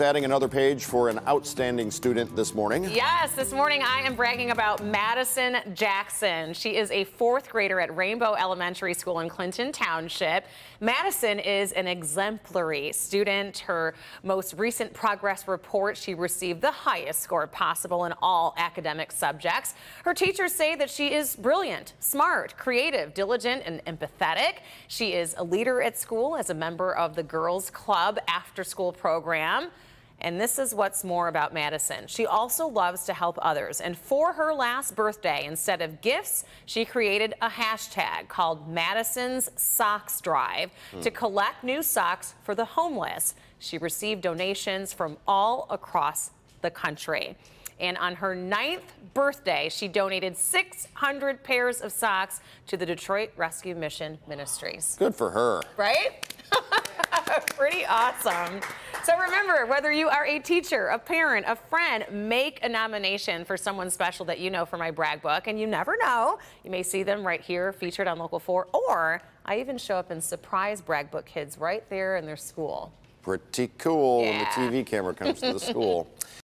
Adding another page for an outstanding student this morning. Yes, this morning I am bragging about Madison Jackson. She is a fourth grader at Rainbow Elementary School in Clinton Township. Madison is an exemplary student. Her most recent progress report, she received the highest score possible in all academic subjects. Her teachers say that she is brilliant, smart, creative, diligent, and empathetic. She is a leader at school as a member of the Girls Club after school program. And this is what's more about Madison. She also loves to help others. And for her last birthday, instead of gifts, she created a hashtag called Madison's Socks Drive hmm. to collect new socks for the homeless. She received donations from all across the country. And on her ninth birthday, she donated 600 pairs of socks to the Detroit Rescue Mission Ministries. Good for her. Right? Pretty awesome. So remember, whether you are a teacher, a parent, a friend, make a nomination for someone special that you know for my brag book. And you never know, you may see them right here featured on Local 4, or I even show up in surprise brag book kids right there in their school. Pretty cool yeah. when the TV camera comes to the school.